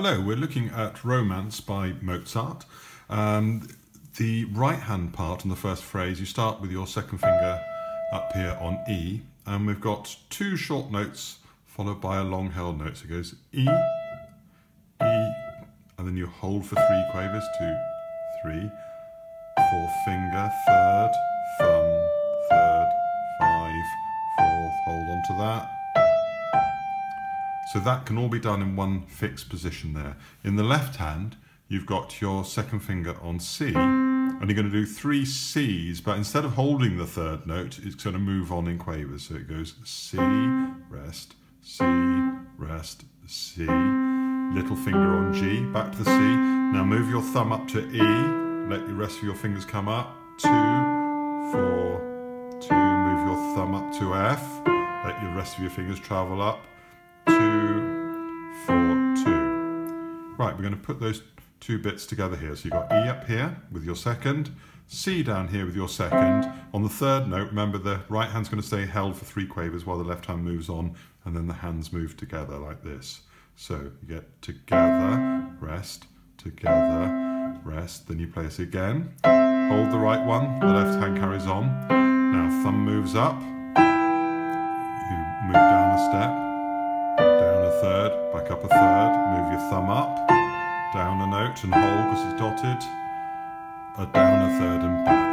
Hello, we're looking at Romance by Mozart. Um, the right hand part in the first phrase, you start with your second finger up here on E, and we've got two short notes followed by a long held note. So it goes E, E, and then you hold for three quavers, two, three, four finger, third, thumb, third, five, fourth, hold on to that so that can all be done in one fixed position there. In the left hand, you've got your second finger on C, and you're going to do three C's, but instead of holding the third note, it's going to move on in quavers. So it goes C, rest, C, rest, C, little finger on G, back to the C. Now move your thumb up to E, let the rest of your fingers come up, two, four, two, move your thumb up to F, let your rest of your fingers travel up, two, four, two. Right, we're going to put those two bits together here. So you've got E up here with your second, C down here with your second. On the third note, remember the right hand's going to stay held for three quavers while the left hand moves on, and then the hands move together like this. So you get together, rest, together, rest. Then you play it again. Hold the right one, the left hand carries on. Now thumb moves up. Third, back up a third, move your thumb up, down a note and hold because it's dotted, a down a third and back.